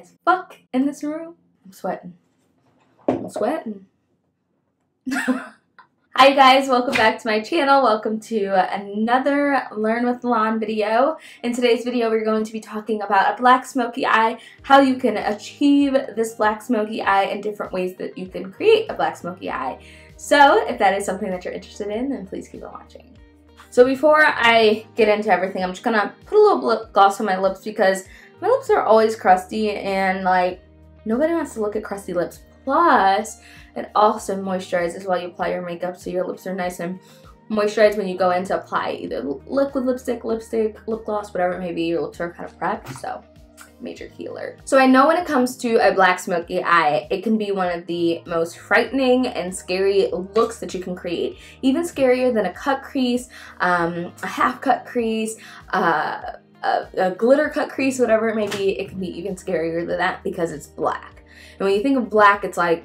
as fuck in this room. I'm sweating. I'm sweating. Hi guys, welcome back to my channel. Welcome to another Learn with Lonn video. In today's video, we're going to be talking about a black smoky eye, how you can achieve this black smoky eye, and different ways that you can create a black smoky eye. So if that is something that you're interested in, then please keep on watching. So before I get into everything, I'm just gonna put a little gloss on my lips because my lips are always crusty and like nobody wants to look at crusty lips. Plus, it also moisturizes while you apply your makeup so your lips are nice and moisturized when you go in to apply either liquid lipstick, lipstick, lip gloss, whatever it may be. Your lips are kind of prepped, so major healer. So I know when it comes to a black smoky eye, it can be one of the most frightening and scary looks that you can create. Even scarier than a cut crease, um, a half cut crease, uh, a, a glitter cut crease, whatever it may be, it can be even scarier than that because it's black. And when you think of black, it's like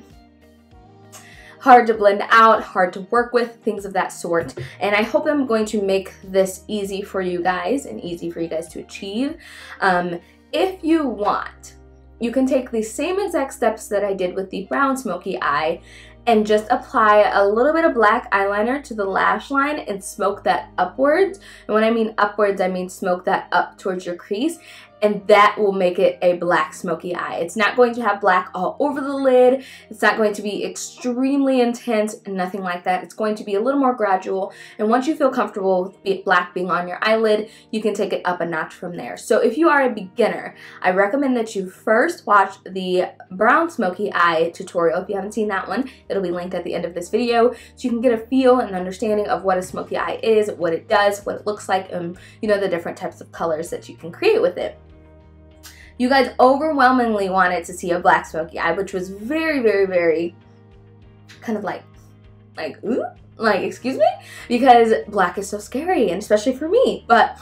hard to blend out, hard to work with, things of that sort. And I hope I'm going to make this easy for you guys and easy for you guys to achieve. Um, if you want, you can take the same exact steps that I did with the brown smoky eye and just apply a little bit of black eyeliner to the lash line and smoke that upwards. And when I mean upwards, I mean smoke that up towards your crease and that will make it a black smoky eye. It's not going to have black all over the lid. It's not going to be extremely intense, nothing like that. It's going to be a little more gradual. And once you feel comfortable with black being on your eyelid, you can take it up a notch from there. So if you are a beginner, I recommend that you first watch the brown smoky eye tutorial. If you haven't seen that one, it'll be linked at the end of this video so you can get a feel and understanding of what a smoky eye is, what it does, what it looks like, and you know the different types of colors that you can create with it. You guys overwhelmingly wanted to see a black smoky eye, which was very, very, very kind of like, like, ooh, like, excuse me? Because black is so scary, and especially for me. But,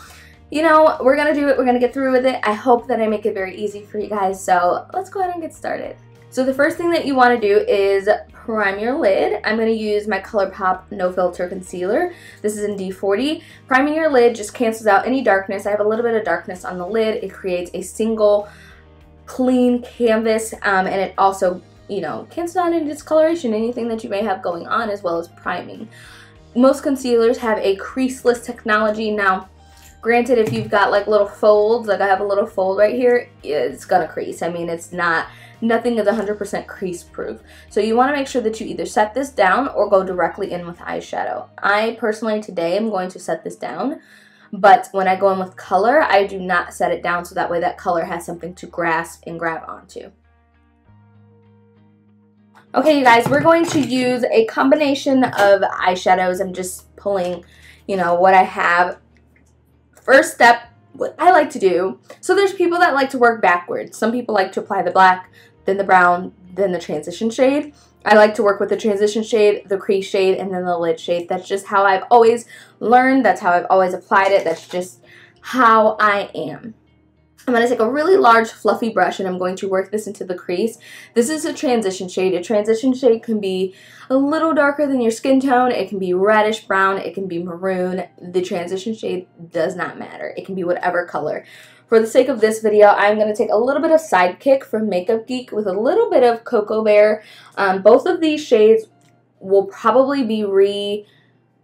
you know, we're gonna do it, we're gonna get through with it. I hope that I make it very easy for you guys, so let's go ahead and get started. So the first thing that you wanna do is prime your lid. I'm going to use my ColourPop No Filter Concealer. This is in D40. Priming your lid just cancels out any darkness. I have a little bit of darkness on the lid. It creates a single clean canvas um, and it also, you know, cancels out any discoloration, anything that you may have going on as well as priming. Most concealers have a creaseless technology. Now, granted, if you've got like little folds, like I have a little fold right here, it's gonna crease. I mean, it's not nothing is 100% crease proof. So you want to make sure that you either set this down or go directly in with eyeshadow. I personally today am going to set this down, but when I go in with color, I do not set it down so that way that color has something to grasp and grab onto. Okay, you guys, we're going to use a combination of eyeshadows. I'm just pulling, you know, what I have. First step, what I like to do, so there's people that like to work backwards. Some people like to apply the black, then the brown, then the transition shade. I like to work with the transition shade, the crease shade, and then the lid shade. That's just how I've always learned. That's how I've always applied it. That's just how I am. I'm going to take a really large fluffy brush and I'm going to work this into the crease. This is a transition shade. A transition shade can be a little darker than your skin tone. It can be reddish brown. It can be maroon. The transition shade does not matter. It can be whatever color. For the sake of this video, I'm going to take a little bit of Sidekick from Makeup Geek with a little bit of Cocoa Bear. Um, both of these shades will probably be re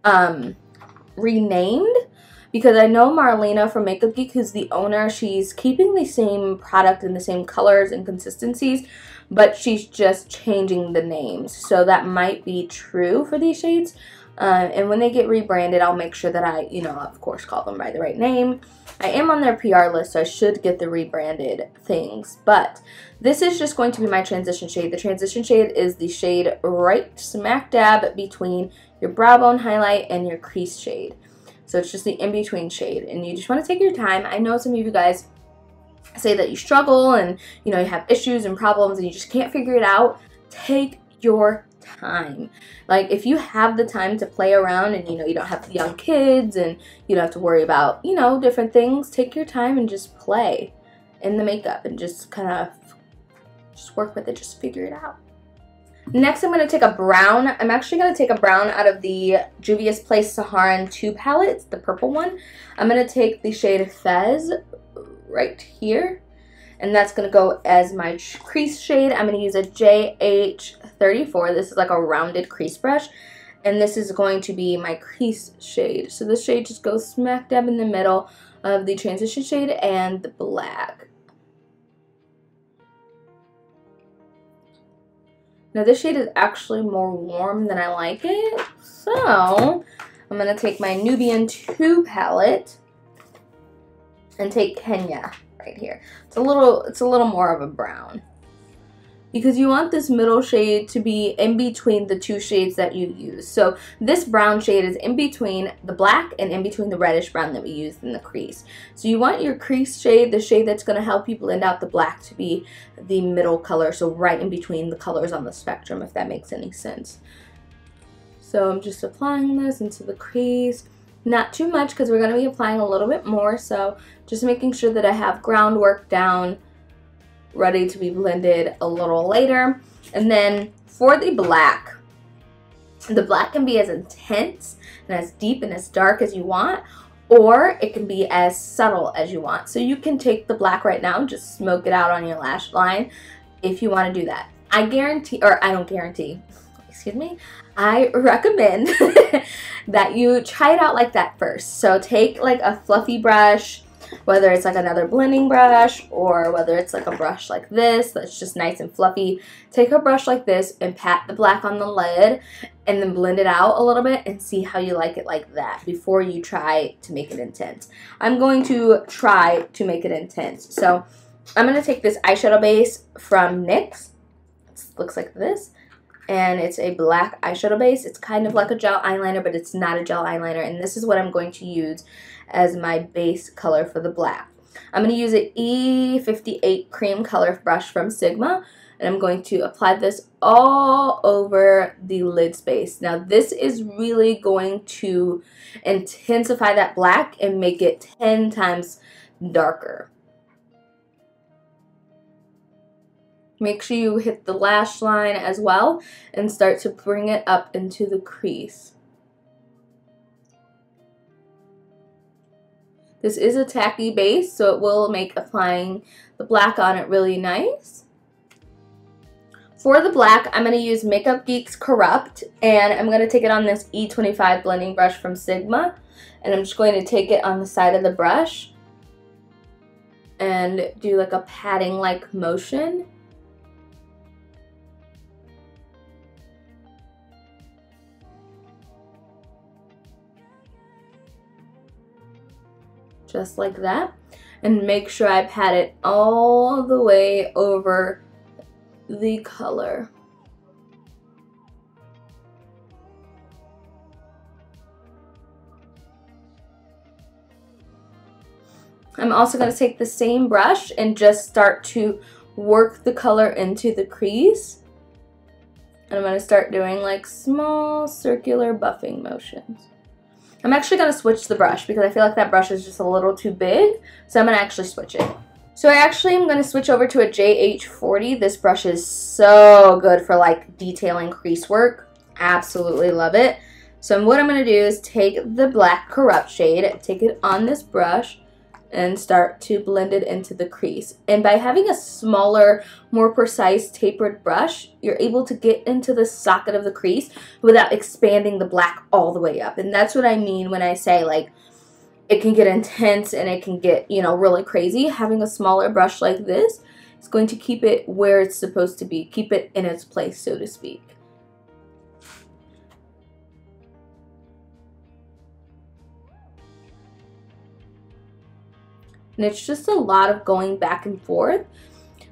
um, renamed because I know Marlena from Makeup Geek, who's the owner, she's keeping the same product and the same colors and consistencies, but she's just changing the names. So that might be true for these shades. Uh, and when they get rebranded, I'll make sure that I, you know, of course, call them by the right name. I am on their PR list, so I should get the rebranded things. But this is just going to be my transition shade. The transition shade is the shade right smack dab between your brow bone highlight and your crease shade. So it's just the in-between shade. And you just want to take your time. I know some of you guys say that you struggle and, you know, you have issues and problems and you just can't figure it out. Take your time. Like if you have the time to play around and you know you don't have young kids and you don't have to worry about, you know, different things, take your time and just play in the makeup and just kind of just work with it, just figure it out. Next, I'm going to take a brown. I'm actually going to take a brown out of the Juvia's Place Saharan 2 palette. The purple one. I'm going to take the shade Fez right here and that's going to go as my crease shade. I'm going to use a JH34. This is like a rounded crease brush, and this is going to be my crease shade. So this shade just goes smack dab in the middle of the transition shade and the black. Now this shade is actually more warm than I like it, so I'm going to take my Nubian 2 palette and take Kenya right here. It's a little, it's a little more of a brown. Because you want this middle shade to be in between the two shades that you use. So this brown shade is in between the black and in between the reddish brown that we used in the crease. So you want your crease shade, the shade that's going to help you blend out the black to be the middle color. So right in between the colors on the spectrum, if that makes any sense. So I'm just applying this into the crease. Not too much because we're going to be applying a little bit more. So just making sure that I have groundwork down ready to be blended a little later. And then for the black, the black can be as intense and as deep and as dark as you want, or it can be as subtle as you want. So you can take the black right now and just smoke it out on your lash line if you want to do that. I guarantee, or I don't guarantee, excuse me, I recommend that you try it out like that first. So take like a fluffy brush, whether it's like another blending brush or whether it's like a brush like this that's just nice and fluffy. Take a brush like this and pat the black on the lid and then blend it out a little bit and see how you like it like that before you try to make it intense. I'm going to try to make it intense. So I'm going to take this eyeshadow base from NYX. It looks like this and it's a black eyeshadow base. It's kind of like a gel eyeliner, but it's not a gel eyeliner, and this is what I'm going to use as my base color for the black. I'm going to use an E58 cream color brush from Sigma, and I'm going to apply this all over the lid space. Now, this is really going to intensify that black and make it 10 times darker. Make sure you hit the lash line as well and start to bring it up into the crease. This is a tacky base, so it will make applying the black on it really nice. For the black, I'm going to use Makeup Geeks Corrupt, and I'm going to take it on this E25 blending brush from Sigma, and I'm just going to take it on the side of the brush and do like a patting-like motion. Just like that. And make sure I pat it all the way over the color. I'm also going to take the same brush and just start to work the color into the crease. And I'm going to start doing like small circular buffing motions. I'm actually going to switch the brush because I feel like that brush is just a little too big. So I'm going to actually switch it. So I actually am going to switch over to a JH40. This brush is so good for like detailing crease work. Absolutely love it. So what I'm going to do is take the black corrupt shade, take it on this brush, and start to blend it into the crease. And by having a smaller, more precise tapered brush, you're able to get into the socket of the crease without expanding the black all the way up. And that's what I mean when I say like, it can get intense and it can get, you know, really crazy. Having a smaller brush like this is going to keep it where it's supposed to be, keep it in its place, so to speak. And it's just a lot of going back and forth.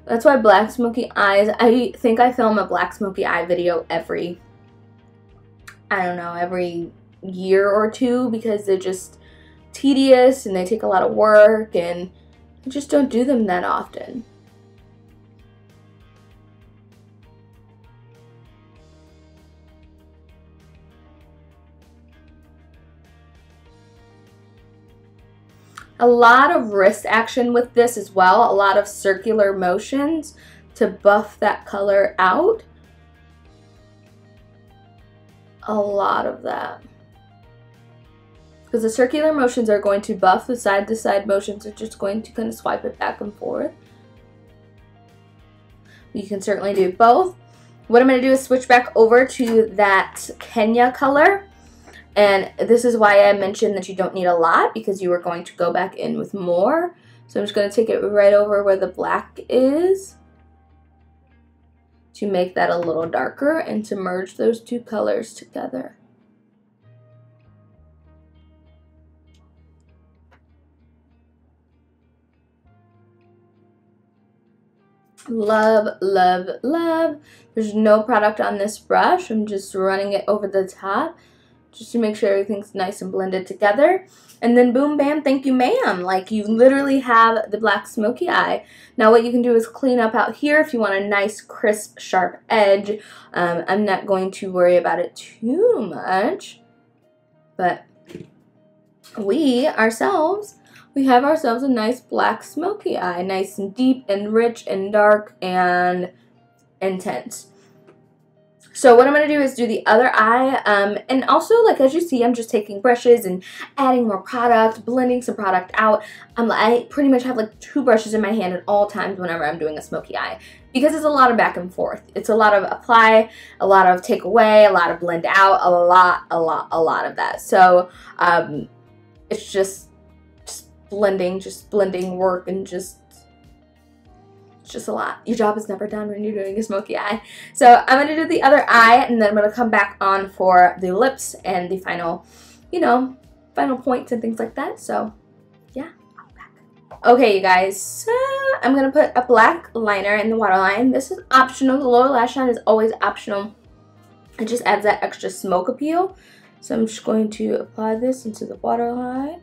That's why Black Smoky Eyes, I think I film a Black Smoky Eye video every, I don't know, every year or two because they're just tedious and they take a lot of work and I just don't do them that often. A lot of wrist action with this as well, a lot of circular motions to buff that color out. A lot of that. Because the circular motions are going to buff, the side-to-side -side motions are just going to kind of swipe it back and forth. You can certainly do both. What I'm going to do is switch back over to that Kenya color. And this is why I mentioned that you don't need a lot because you are going to go back in with more. So I'm just going to take it right over where the black is to make that a little darker and to merge those two colors together. Love, love, love. There's no product on this brush. I'm just running it over the top just to make sure everything's nice and blended together. And then boom, bam, thank you, ma'am. Like you literally have the black smoky eye. Now what you can do is clean up out here if you want a nice, crisp, sharp edge. Um, I'm not going to worry about it too much. But we ourselves, we have ourselves a nice black smoky eye. Nice and deep and rich and dark and intense. So what I'm going to do is do the other eye, um, and also, like, as you see, I'm just taking brushes and adding more product, blending some product out. Um, I pretty much have, like, two brushes in my hand at all times whenever I'm doing a smoky eye, because it's a lot of back and forth. It's a lot of apply, a lot of take away, a lot of blend out, a lot, a lot, a lot of that. So, um, it's just, just blending, just blending work and just it's just a lot. Your job is never done when you're doing a smoky eye. So I'm going to do the other eye and then I'm going to come back on for the lips and the final, you know, final points and things like that. So yeah, Okay, you guys, so I'm going to put a black liner in the waterline. This is optional. The lower lash line is always optional. It just adds that extra smoke appeal. So I'm just going to apply this into the waterline.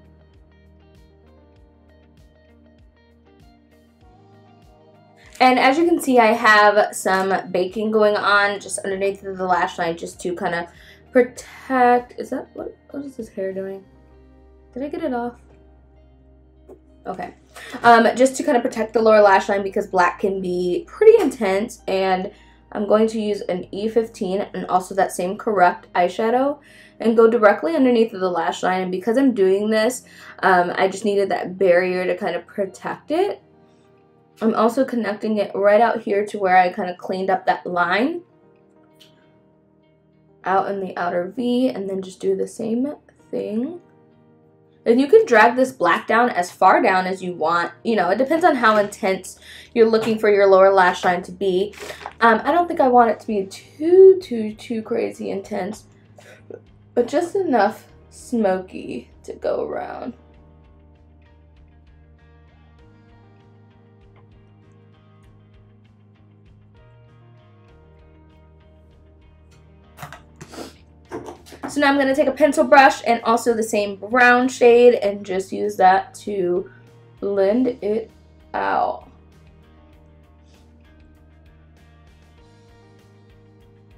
And as you can see, I have some baking going on just underneath the lash line just to kind of protect. Is that, what, what is this hair doing? Did I get it off? Okay. Um, just to kind of protect the lower lash line because black can be pretty intense. And I'm going to use an E15 and also that same Corrupt eyeshadow and go directly underneath of the lash line. And because I'm doing this, um, I just needed that barrier to kind of protect it. I'm also connecting it right out here to where I kind of cleaned up that line out in the outer V and then just do the same thing. And you can drag this black down as far down as you want. You know, it depends on how intense you're looking for your lower lash line to be. Um, I don't think I want it to be too, too, too crazy intense, but just enough smoky to go around. So now I'm going to take a pencil brush and also the same brown shade and just use that to blend it out.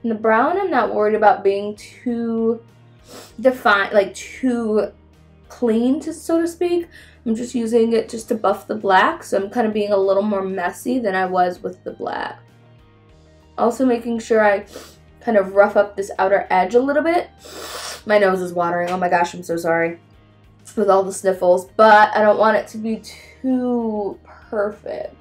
And the brown, I'm not worried about being too defined, like too clean, to, so to speak. I'm just using it just to buff the black, so I'm kind of being a little more messy than I was with the black. Also making sure I kind of rough up this outer edge a little bit. My nose is watering. Oh my gosh, I'm so sorry with all the sniffles, but I don't want it to be too perfect.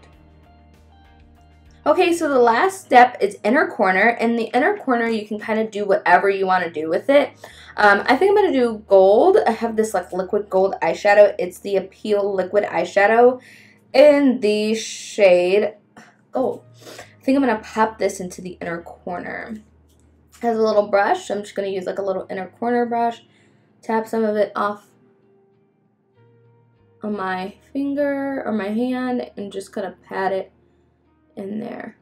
Okay, so the last step is inner corner. In the inner corner, you can kind of do whatever you want to do with it. Um, I think I'm going to do gold. I have this like liquid gold eyeshadow. It's the Appeal Liquid Eyeshadow in the shade gold. I think I'm going to pop this into the inner corner has a little brush. I'm just going to use like a little inner corner brush. Tap some of it off on my finger or my hand and just kind of pat it in there.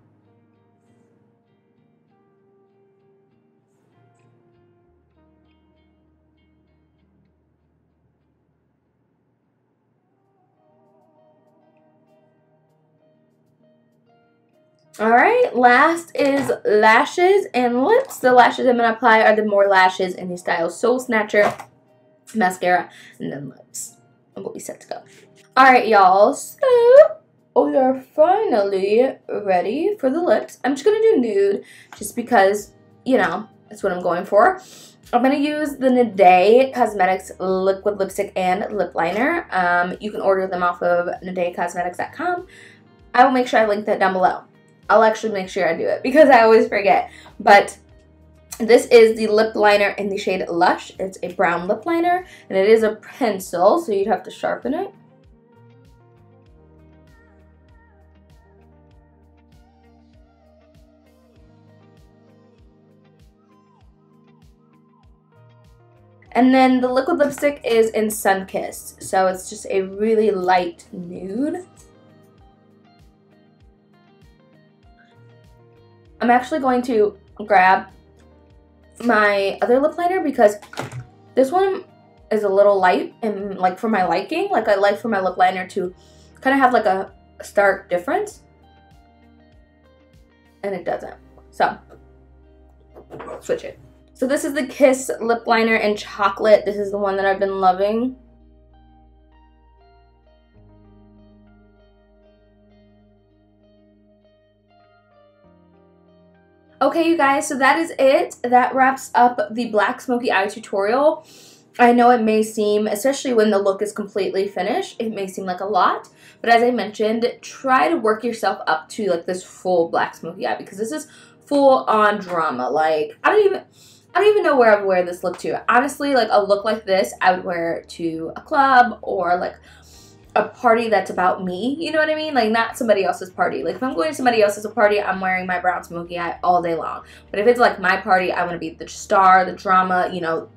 All right, last is lashes and lips. The lashes I'm going to apply are the Moore Lashes in the style Soul Snatcher, mascara, and then lips. And we'll be set to go. All right, y'all. So, we are finally ready for the lips. I'm just going to do nude just because, you know, that's what I'm going for. I'm going to use the Nidaey Cosmetics Liquid Lipstick and Lip Liner. Um, you can order them off of NidaeyCosmetics.com. I will make sure I link that down below. I'll actually make sure I do it because I always forget. But this is the lip liner in the shade Lush. It's a brown lip liner and it is a pencil, so you'd have to sharpen it. And then the liquid lipstick is in Sunkissed. So it's just a really light nude. I'm actually going to grab my other lip liner because this one is a little light and like for my liking. Like I like for my lip liner to kind of have like a stark difference. And it doesn't. So, switch it. So this is the Kiss lip liner in chocolate. This is the one that I've been loving. Okay, you guys, so that is it. That wraps up the Black Smoky Eye tutorial. I know it may seem, especially when the look is completely finished, it may seem like a lot. But as I mentioned, try to work yourself up to like this full Black Smoky Eye because this is full on drama. Like, I don't even... I don't even know where I would wear this look to. Honestly, like a look like this, I would wear to a club or like a party that's about me. You know what I mean? Like not somebody else's party. Like if I'm going to somebody else's party, I'm wearing my brown smoky eye all day long. But if it's like my party, I want to be the star, the drama, you know,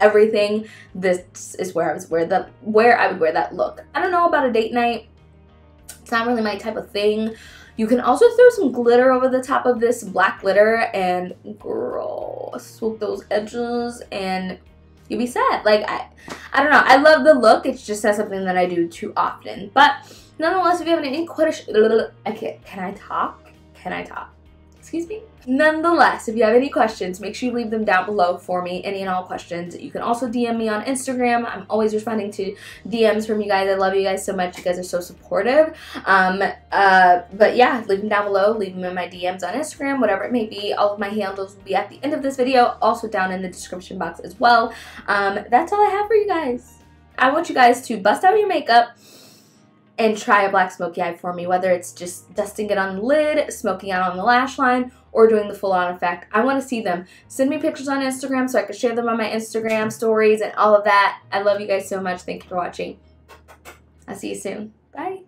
everything. This is where I was wear the where I would wear that look. I don't know about a date night. It's not really my type of thing. You can also throw some glitter over the top of this black glitter and girl, swoop those edges and you'll be set. Like, I, I don't know. I love the look. It's just not something that I do too often. But nonetheless, if you have any questions, okay, can I talk? Can I talk? Excuse me? Nonetheless, if you have any questions, make sure you leave them down below for me, any and all questions. You can also DM me on Instagram. I'm always responding to DMs from you guys. I love you guys so much. You guys are so supportive. Um, uh, but yeah, leave them down below. Leave them in my DMs on Instagram, whatever it may be. All of my handles will be at the end of this video, also down in the description box as well. Um, that's all I have for you guys. I want you guys to bust out your makeup, and try a black smoky eye for me, whether it's just dusting it on the lid, smoking out on the lash line, or doing the full-on effect. I want to see them. Send me pictures on Instagram so I can share them on my Instagram stories and all of that. I love you guys so much. Thank you for watching. I'll see you soon. Bye.